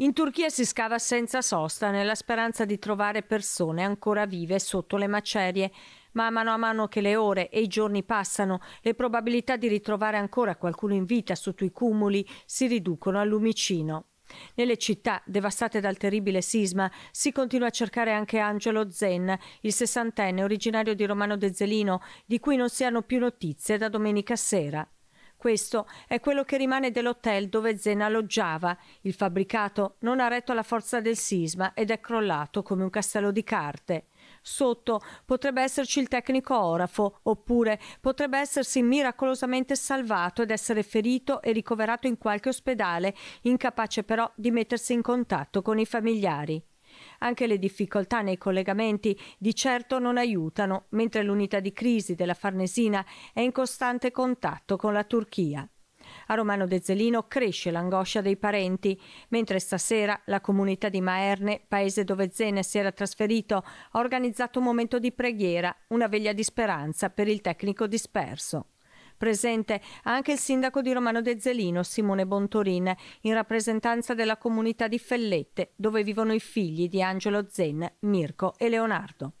In Turchia si scava senza sosta nella speranza di trovare persone ancora vive sotto le macerie, ma a mano a mano che le ore e i giorni passano, le probabilità di ritrovare ancora qualcuno in vita sotto i cumuli si riducono al lumicino. Nelle città devastate dal terribile sisma si continua a cercare anche Angelo Zen, il sessantenne originario di Romano de Zelino, di cui non si hanno più notizie da domenica sera. Questo è quello che rimane dell'hotel dove Zen alloggiava. Il fabbricato non ha retto alla forza del sisma ed è crollato come un castello di carte. Sotto potrebbe esserci il tecnico orafo, oppure potrebbe essersi miracolosamente salvato ed essere ferito e ricoverato in qualche ospedale, incapace però di mettersi in contatto con i familiari. Anche le difficoltà nei collegamenti di certo non aiutano, mentre l'unità di crisi della Farnesina è in costante contatto con la Turchia. A Romano de Zelino cresce l'angoscia dei parenti, mentre stasera la comunità di Maerne, paese dove Zene si era trasferito, ha organizzato un momento di preghiera, una veglia di speranza per il tecnico disperso. Presente anche il sindaco di Romano de Zelino, Simone Bontorin, in rappresentanza della comunità di Fellette, dove vivono i figli di Angelo Zen, Mirko e Leonardo.